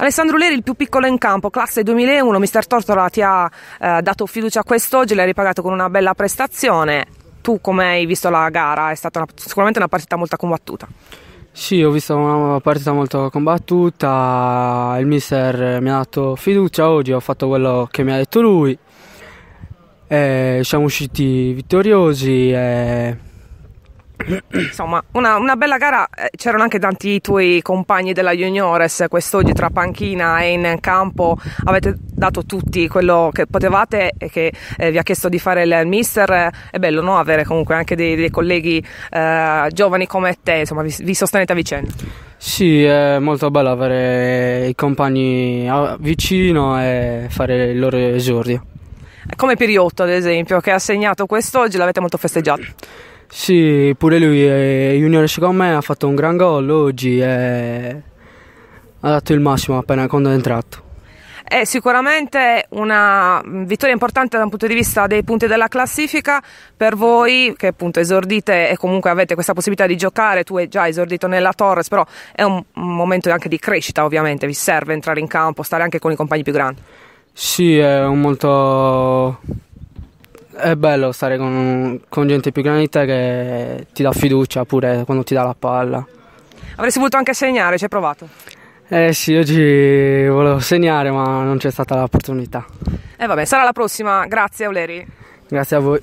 Alessandro Leri, il più piccolo in campo, classe 2001, mister Tortora ti ha eh, dato fiducia quest'oggi, l'hai ripagato con una bella prestazione. Tu come hai visto la gara? È stata una, sicuramente una partita molto combattuta. Sì, ho visto una partita molto combattuta, il mister mi ha dato fiducia oggi, ho fatto quello che mi ha detto lui, e siamo usciti vittoriosi. E Insomma, una, una, bella gara, eh, c'erano anche tanti tuoi compagni della Juniores quest'oggi tra panchina e in campo, avete dato tutti quello che potevate e che eh, vi ha chiesto di fare il mister, è bello no? avere comunque anche dei, dei colleghi eh, giovani come te, insomma vi, vi, sostenete a vicenda. Sì, è molto bello avere i compagni vicino e fare il loro esordio. Come Piriotto ad esempio che ha segnato quest'oggi, l'avete molto festeggiato. Sì, pure lui è junior me, ha fatto un gran gol oggi e ha dato il massimo appena quando è entrato. È sicuramente una vittoria importante dal punto di vista dei punti della classifica per voi che appunto esordite e comunque avete questa possibilità di giocare, tu hai già esordito nella Torres, però è un, momento anche di crescita ovviamente, vi serve entrare in campo, stare anche con i compagni più grandi. Sì, è un molto è bello stare con, con, gente più grande di te che ti dà fiducia pure quando ti dà la palla. Avresti voluto anche segnare, ci hai provato? Eh sì, oggi volevo segnare ma non c'è stata l'opportunità. E eh vabbè, sarà la prossima. Grazie Auleri. Grazie a voi.